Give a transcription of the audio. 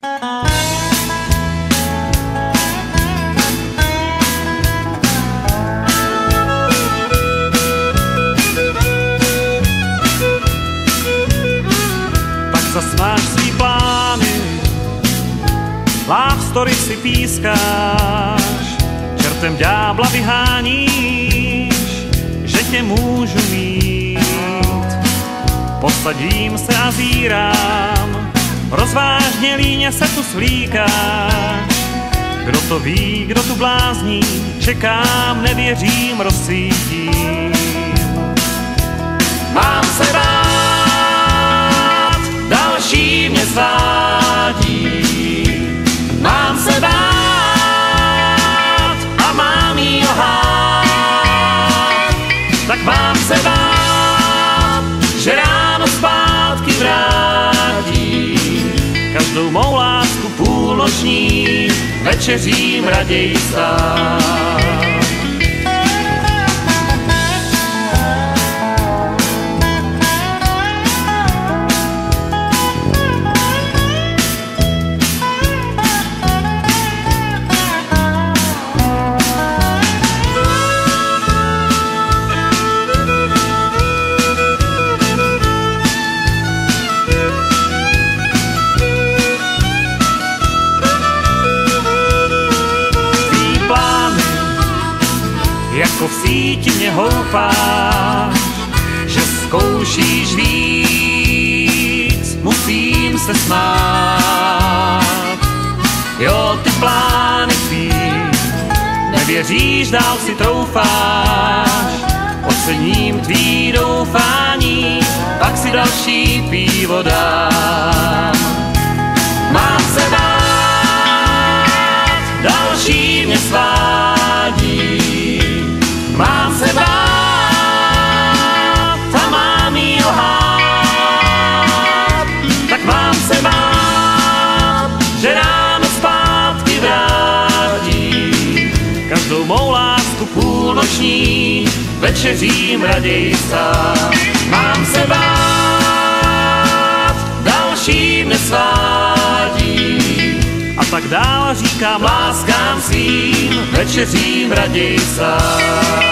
Tak zasmáš svý plány, love story si pískáš, čertem ďábla vyháníš, že tě můžu mít. Posadím se a zírám, rozvážně líně se tu slíkáš. Kdo to ví, kdo tu blázní, čekám, nevěřím, rozsvítím. Mám se bát, Každou mou lásku půlnoční večeřím raději stát. Jako v síti mě houpáš, že zkoušíš víc, musím se smát. Jo, ty plány tvý, nevěříš, dál si troufáš, ocením tvý doufání, pak si další pivo dám. Mou lásku půlnoční večeřím raději sám. Mám se bát, další mě svádí. A tak dál říkám láskám svým, večeřím raději sám.